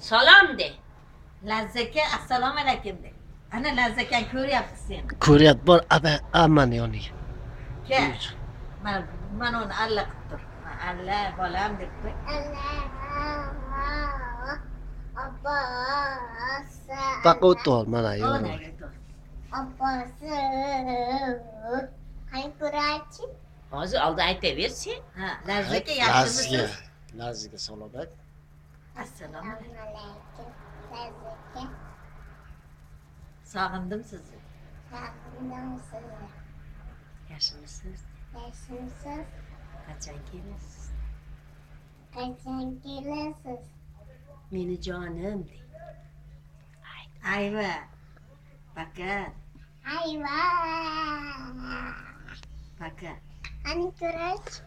Salom de. Lazzaka assalomu alaykum de. Ana lazzakan ko'ryapti seni. ko'ryapti bor ammani yoniga Kel. Mana uni alla qilib tur. Alla bolam deb qo'y. o'tib ol mana. Abbası. Hani kurachi? Hozir oldi aytaversin. Ha, lazzaka laziga yaxshimisiz? laziga salomat Esselamu Aleyküm. Sağındım sizi. Sağındım sizi. Yaşımsız. Yaşımsız. Kaçan gelirsiniz? Kaçan gelirsiniz? Beni canım de. Ayva. Bakın. Ayva. Bakın. Hani güreş?